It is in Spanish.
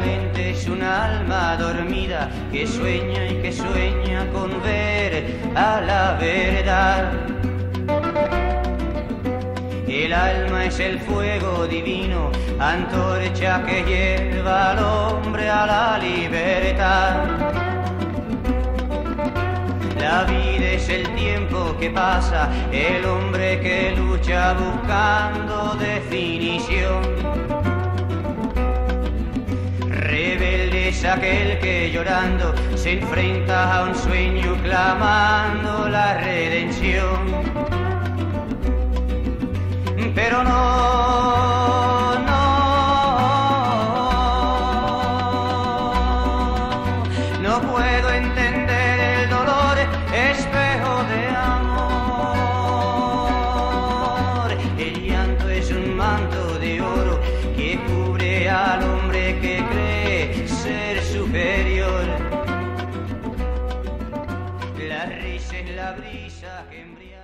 es un alma dormida que sueña y que sueña con ver a la verdad. El alma es el fuego divino, antorcha que lleva al hombre a la libertad. La vida es el tiempo que pasa, el hombre que lucha buscando definición. Aquel que llorando se enfrenta a un sueño clamando la redención pero no, no, no puedo entender el dolor, espejo de amor. El llanto es un manto de oro que cubre al hombre que La risa es la brisa que embriaga.